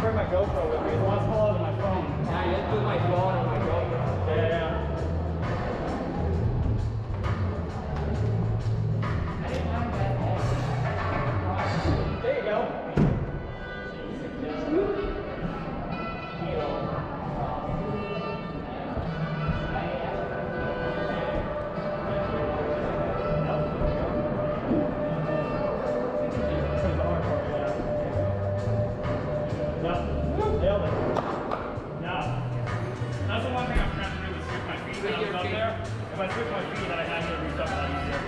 bring my GoPro with me. It's a Nailed it. That's the one thing I'm trying to do is switch my feet when I was up there. If I switch my feet, I have to reach up a lot easier.